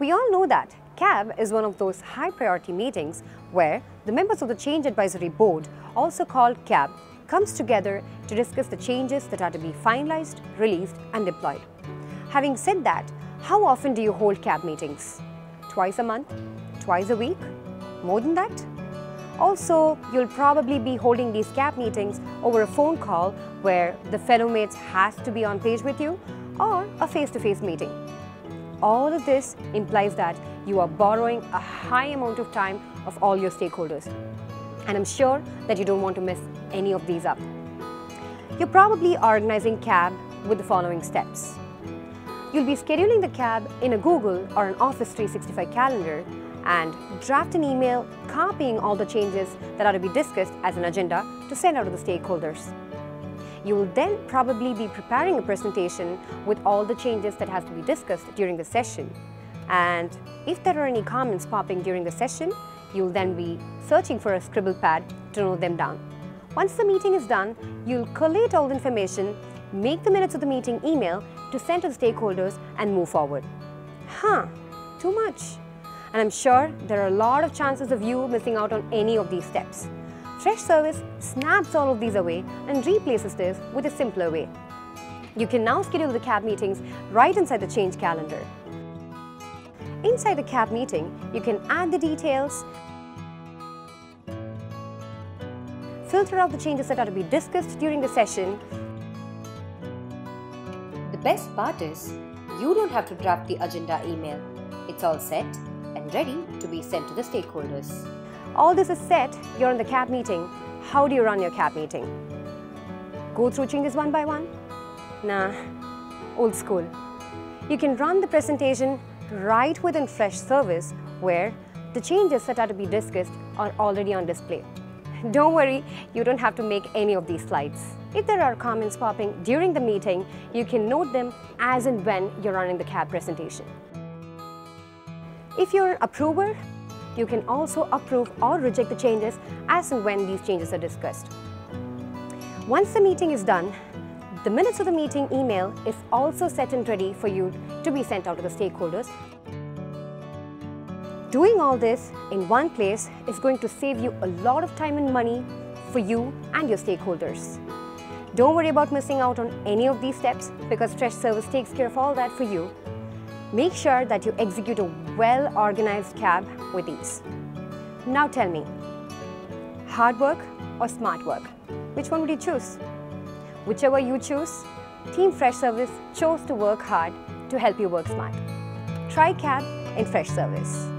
We all know that CAB is one of those high priority meetings where the members of the Change Advisory Board, also called CAB, comes together to discuss the changes that are to be finalized, released and deployed. Having said that, how often do you hold CAB meetings? Twice a month? Twice a week? More than that? Also, you'll probably be holding these CAB meetings over a phone call where the fellow mates has to be on page with you or a face-to-face -face meeting. All of this implies that you are borrowing a high amount of time of all your stakeholders. And I'm sure that you don't want to miss any of these up. You're probably organizing CAB with the following steps. You'll be scheduling the CAB in a Google or an Office 365 calendar and draft an email copying all the changes that are to be discussed as an agenda to send out to the stakeholders. You will then probably be preparing a presentation with all the changes that has to be discussed during the session. And if there are any comments popping during the session, you'll then be searching for a scribble pad to note them down. Once the meeting is done, you'll collate all the information, make the minutes of the meeting email to send to the stakeholders and move forward. Huh, too much. And I'm sure there are a lot of chances of you missing out on any of these steps. Freshservice snaps all of these away and replaces this with a simpler way. You can now schedule the CAB meetings right inside the change calendar. Inside the CAB meeting, you can add the details, filter out the changes that are to be discussed during the session. The best part is, you don't have to draft the agenda email. It's all set and ready to be sent to the stakeholders. All this is set, you're in the CAB meeting. How do you run your CAB meeting? Go through changes one by one? Nah, old school. You can run the presentation right within Freshservice where the changes that are to be discussed are already on display. Don't worry, you don't have to make any of these slides. If there are comments popping during the meeting, you can note them as and when you're running the CAB presentation. If you're an approver, you can also approve or reject the changes as and when these changes are discussed. Once the meeting is done, the minutes of the meeting email is also set and ready for you to be sent out to the stakeholders. Doing all this in one place is going to save you a lot of time and money for you and your stakeholders. Don't worry about missing out on any of these steps because Freshservice takes care of all that for you. Make sure that you execute a well-organized CAB with ease. Now tell me, hard work or smart work? Which one would you choose? Whichever you choose, Team Freshservice chose to work hard to help you work smart. Try CAB in Freshservice.